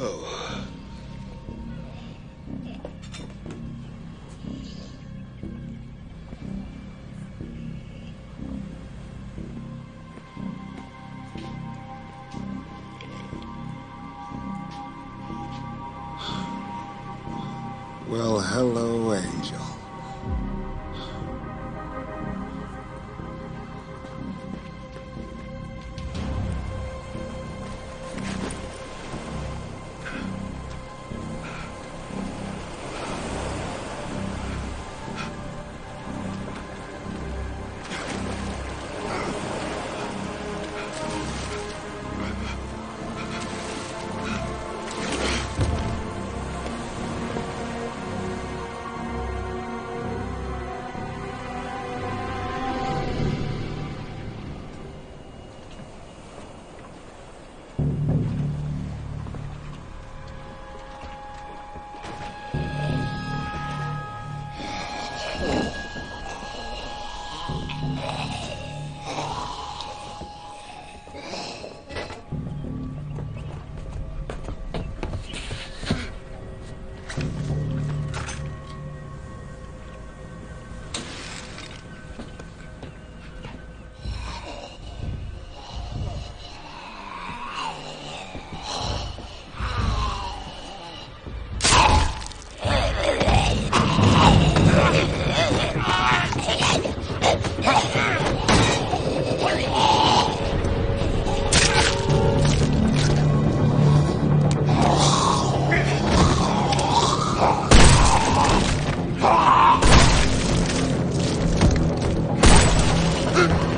Oh. Well, hello, Angel. With